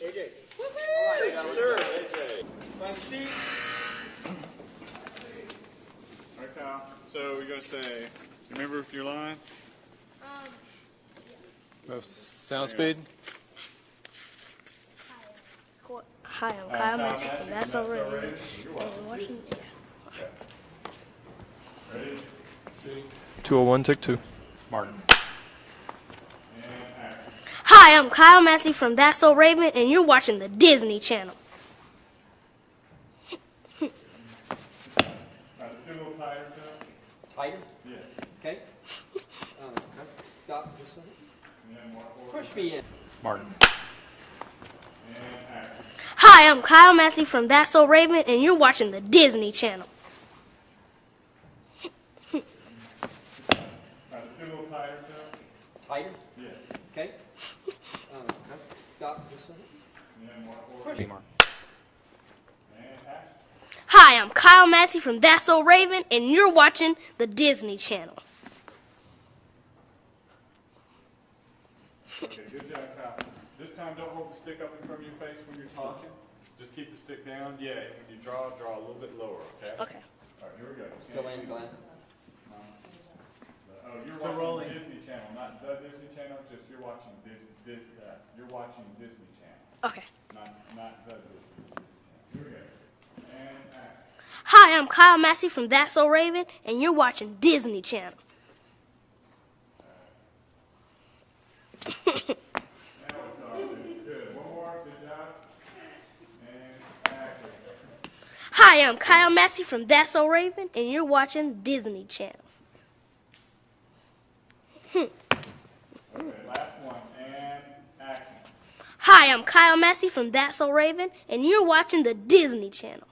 AJ. Thank you, sir. AJ. Find your seat. All right, Kyle. So we're gonna say, remember your line? Um, sound speed. Hi, I'm Kyle Kyle Massey Massey from from That's That's Already. Already. You're watching. Washington, yeah. Ready? 201, take two. Martin. And action. Hi, I'm Kyle Massey from That's So Raven, and you're watching the Disney Channel. All right, let's do a little tighter, Phil. Tighter? Yes. Okay. Uh, stop just a second. And then walk forward. Push me in. Martin. Hi, I'm Kyle Massey from That's So Raven, and you're watching the Disney Channel. All right, let's do a little tighter, Phil. Tighter? Yes. Okay. Stop just a second. And then walk forward. Push me, Mark. And action. Hi, I'm Kyle Massey from That's So Raven, and you're watching the Disney Channel. Okay, good job, Kyle. This time, don't hold the stick up in front of your face when you're talking. Just keep the stick down. Yeah, and when you draw, draw a little bit lower, okay? Okay. All right, here we go. Go in, Glenn. Oh, you're watching Disney Channel, not the Disney Channel, just you're watching Dis, Dis, uh, you're watching Disney Channel, Okay. not, not the Disney Channel. Here we go. And action. Hi, I'm Kyle Massey from That's So Raven, and you're watching Disney Channel. Now we're talking. Good. One more. Good job. And action. Hi, I'm Kyle Massey from That's So Raven, and you're watching Disney Channel. Okay, last one. And action. Hi, I'm Kyle Massey from That's So Raven, and you're watching the Disney Channel.